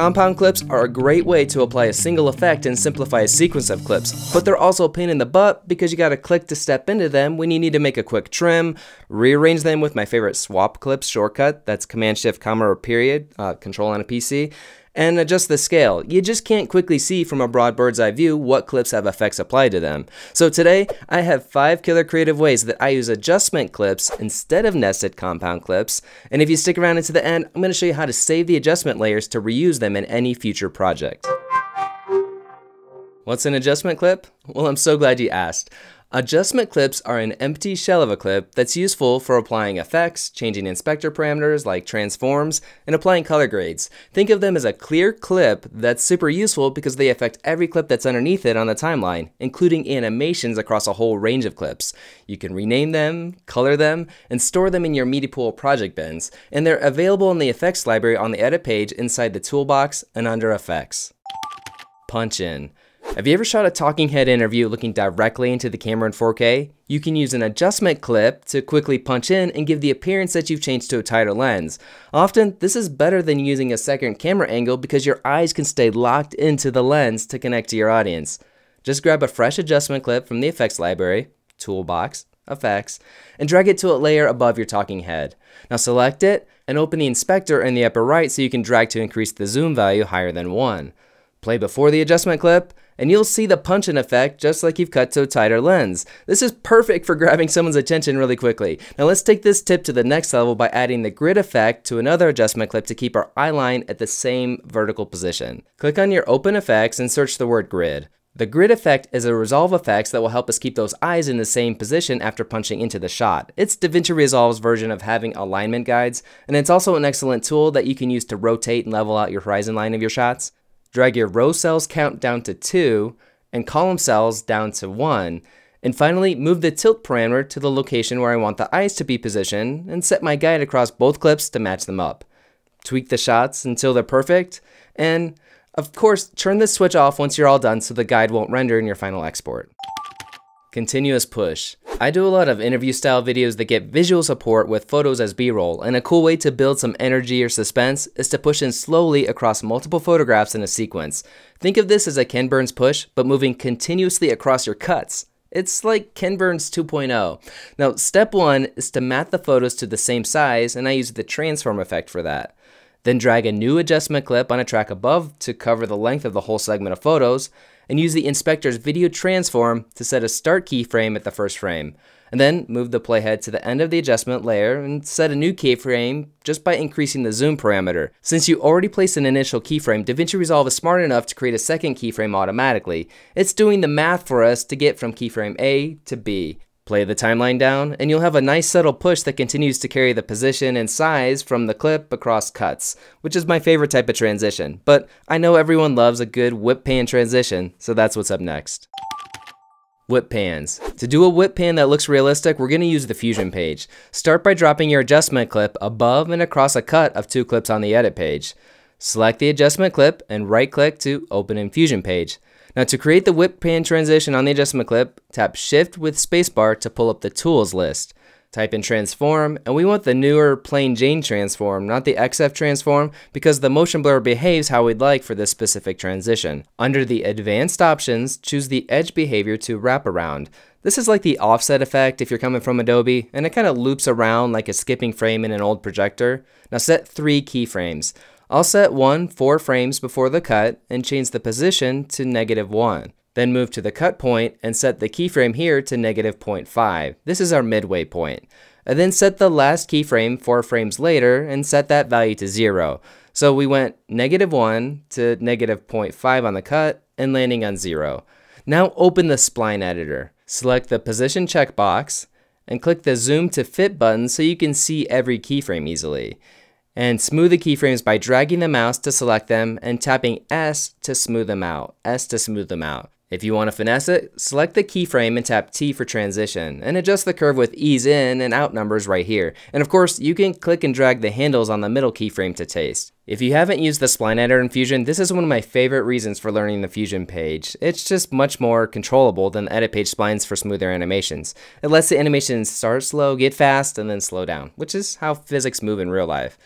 Compound clips are a great way to apply a single effect and simplify a sequence of clips, but they're also a pain in the butt because you gotta click to step into them when you need to make a quick trim, rearrange them with my favorite swap clips shortcut, that's Command Shift comma or period, uh, control on a PC, and adjust the scale. You just can't quickly see from a broad bird's eye view what clips have effects applied to them. So today, I have 5 killer creative ways that I use adjustment clips instead of nested compound clips, and if you stick around into the end, I'm going to show you how to save the adjustment layers to reuse them in any future project. What's an adjustment clip? Well, I'm so glad you asked. Adjustment clips are an empty shell of a clip that's useful for applying effects, changing inspector parameters like transforms, and applying color grades. Think of them as a clear clip that's super useful because they affect every clip that's underneath it on the timeline, including animations across a whole range of clips. You can rename them, color them, and store them in your media pool project bins, and they're available in the effects library on the edit page inside the toolbox and under effects. Punch in. Have you ever shot a talking head interview looking directly into the camera in 4K? You can use an adjustment clip to quickly punch in and give the appearance that you've changed to a tighter lens. Often, this is better than using a second camera angle because your eyes can stay locked into the lens to connect to your audience. Just grab a fresh adjustment clip from the effects library, toolbox, effects, and drag it to a layer above your talking head. Now select it and open the inspector in the upper right so you can drag to increase the zoom value higher than 1. Play before the adjustment clip, and you'll see the punch-in effect just like you've cut to a tighter lens. This is perfect for grabbing someone's attention really quickly. Now let's take this tip to the next level by adding the grid effect to another adjustment clip to keep our eye line at the same vertical position. Click on your open effects and search the word grid. The grid effect is a resolve effects that will help us keep those eyes in the same position after punching into the shot. It's DaVinci Resolve's version of having alignment guides, and it's also an excellent tool that you can use to rotate and level out your horizon line of your shots. Drag your row cells count down to 2 and column cells down to 1. And finally, move the tilt parameter to the location where I want the eyes to be positioned and set my guide across both clips to match them up. Tweak the shots until they're perfect, and of course, turn this switch off once you're all done so the guide won't render in your final export. Continuous push. I do a lot of interview style videos that get visual support with photos as b-roll, and a cool way to build some energy or suspense is to push in slowly across multiple photographs in a sequence. Think of this as a Ken Burns push, but moving continuously across your cuts. It's like Ken Burns 2.0. Now, step one is to mat the photos to the same size, and I use the transform effect for that. Then drag a new adjustment clip on a track above to cover the length of the whole segment of photos, and use the inspector's video transform to set a start keyframe at the first frame. And then move the playhead to the end of the adjustment layer and set a new keyframe just by increasing the zoom parameter. Since you already placed an initial keyframe, DaVinci Resolve is smart enough to create a second keyframe automatically. It's doing the math for us to get from keyframe A to B. Play the timeline down, and you'll have a nice subtle push that continues to carry the position and size from the clip across cuts, which is my favorite type of transition. But I know everyone loves a good whip pan transition, so that's what's up next. Whip pans. To do a whip pan that looks realistic, we're going to use the Fusion page. Start by dropping your adjustment clip above and across a cut of two clips on the edit page. Select the adjustment clip and right click to open in Fusion page. Now to create the whip pan transition on the adjustment clip, tap shift with spacebar to pull up the tools list. Type in transform, and we want the newer plain Jane transform, not the XF transform, because the motion blur behaves how we'd like for this specific transition. Under the advanced options, choose the edge behavior to wrap around. This is like the offset effect if you're coming from Adobe, and it kind of loops around like a skipping frame in an old projector. Now set three keyframes. I'll set one four frames before the cut and change the position to negative 1. Then move to the cut point and set the keyframe here to negative 0.5. This is our midway point. And then set the last keyframe four frames later and set that value to 0. So we went negative 1 to negative 0.5 on the cut and landing on 0. Now open the spline editor. Select the position checkbox and click the zoom to fit button so you can see every keyframe easily and smooth the keyframes by dragging the mouse to select them and tapping S to smooth them out, S to smooth them out. If you want to finesse it, select the keyframe and tap T for transition, and adjust the curve with ease in and out numbers right here. And of course, you can click and drag the handles on the middle keyframe to taste. If you haven't used the spline editor in Fusion, this is one of my favorite reasons for learning the Fusion page. It's just much more controllable than the edit page splines for smoother animations. It lets the animations start slow, get fast, and then slow down, which is how physics move in real life.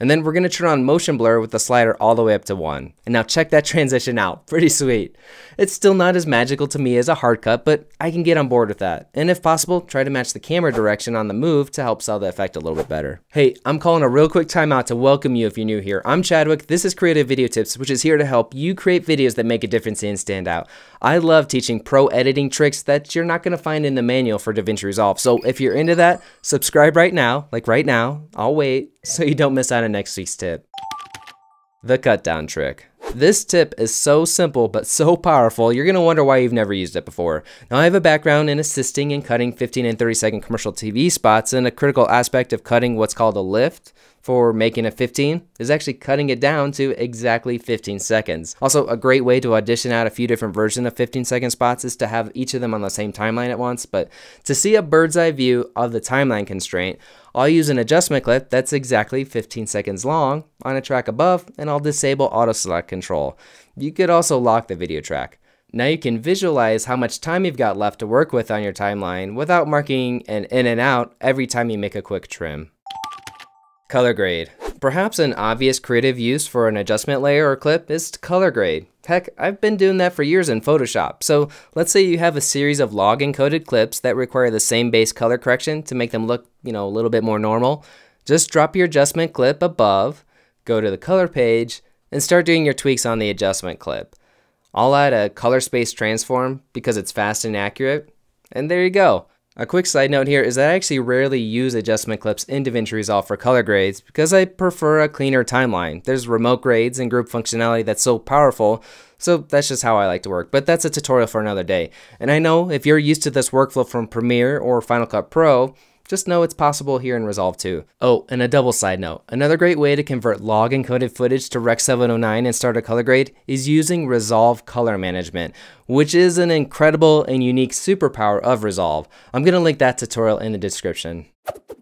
And then we're to turn on motion blur with the slider all the way up to 1. And now check that transition out, pretty sweet. It's still not as magical to me as a hard cut, but I can get on board with that. And if possible, try to match the camera direction on the move to help sell the effect a little bit better. Hey, I'm calling a real quick timeout to welcome you if you're new here. I'm Chadwick, this is Creative Video Tips, which is here to help you create videos that make a difference and stand out. I love teaching pro editing tricks that you're not to find in the manual for DaVinci Resolve. So if you're into that, subscribe right now, like right now. I'll wait so you don't miss out on next week's tip. The cut down trick. This tip is so simple but so powerful, you're to wonder why you've never used it before. Now, I have a background in assisting in cutting 15 and 30 second commercial TV spots, and a critical aspect of cutting what's called a lift for making a 15 is actually cutting it down to exactly 15 seconds. Also, a great way to audition out a few different versions of 15 second spots is to have each of them on the same timeline at once, but to see a bird's eye view of the timeline constraint, I'll use an adjustment clip that's exactly 15 seconds long on a track above, and I'll disable auto select control. You could also lock the video track. Now you can visualize how much time you've got left to work with on your timeline without marking an in and out every time you make a quick trim. Color grade. Perhaps an obvious creative use for an adjustment layer or clip is to color grade. Heck, I've been doing that for years in Photoshop. So let's say you have a series of log encoded clips that require the same base color correction to make them look, you know, a little bit more normal. Just drop your adjustment clip above, go to the color page, and start doing your tweaks on the adjustment clip. I'll add a color space transform because it's fast and accurate. And there you go. A quick side note here is that I actually rarely use adjustment clips in DaVinci Resolve for color grades because I prefer a cleaner timeline. There's remote grades and group functionality that's so powerful, so that's just how I like to work, but that's a tutorial for another day. And I know if you're used to this workflow from Premiere or Final Cut Pro, just know it's possible here in Resolve too. Oh, and a double side note. Another great way to convert log encoded footage to Rec 709 and start a color grade is using Resolve Color Management, which is an incredible and unique superpower of Resolve. I'm to link that tutorial in the description.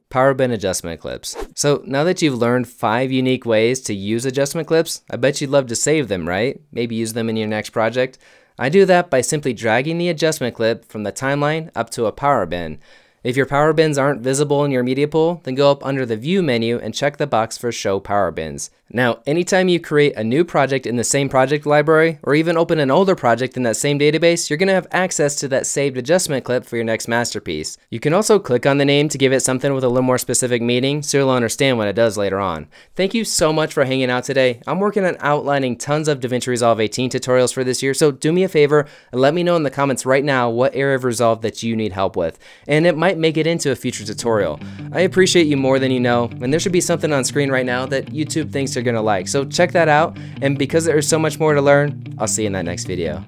Power bin adjustment clips. So now that you've learned five unique ways to use adjustment clips, I bet you'd love to save them, right? Maybe use them in your next project. I do that by simply dragging the adjustment clip from the timeline up to a power bin. If your power bins aren't visible in your media pool, then go up under the View menu and check the box for Show Power Bins. Now, anytime you create a new project in the same project library, or even open an older project in that same database, you're going to have access to that saved adjustment clip for your next masterpiece. You can also click on the name to give it something with a little more specific meaning, so you'll understand what it does later on. Thank you so much for hanging out today. I'm working on outlining tons of DaVinci Resolve 18 tutorials for this year, so do me a favor and let me know in the comments right now what area of Resolve that you need help with, and it might make it into a future tutorial. I appreciate you more than you know, and there should be something on screen right now that YouTube thinks you're to like. So check that out. And because there's so much more to learn, I'll see you in that next video.